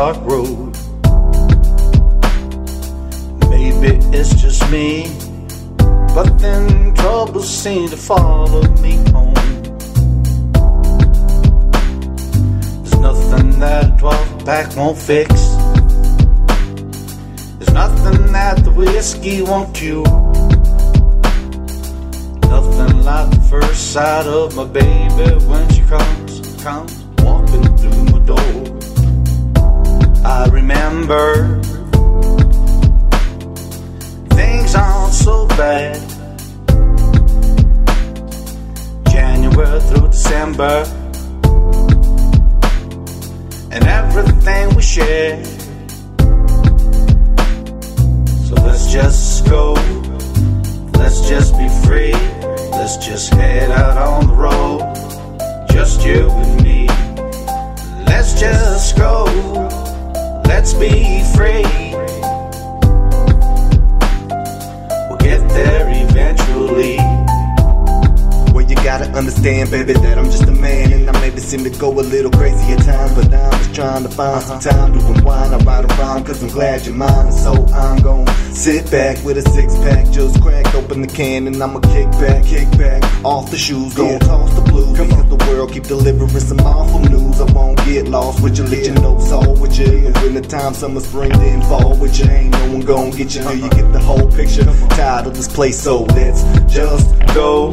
dark road. Maybe it's just me, but then troubles seem to follow me home. There's nothing that a 12 pack won't fix. There's nothing that the whiskey won't cure. Nothing like the first sight of my baby when she comes, comes walking through my door. I remember things aren't so bad. January through December, and everything we share. So let's just go, let's just be free, let's just head out on the road, just you and me. Understand, baby, that I'm just a man, and I maybe seem to go a little crazy at times, but I'm just trying to find some uh-huh. time to unwind. I ride around, cause I'm glad you're mine, and so I'm gonna sit back with a six pack, just crack open the can, and I'ma kick back, kick back off the shoes, gonna toss the blues. Come on, the world keep delivering some awful news. I won't get lost with you, let you know it's all with you. Even winter time, summer, spring, then fall with you. Ain't no one gonna get you till you uh-huh. get the whole picture. Tired of this place, so let's just go.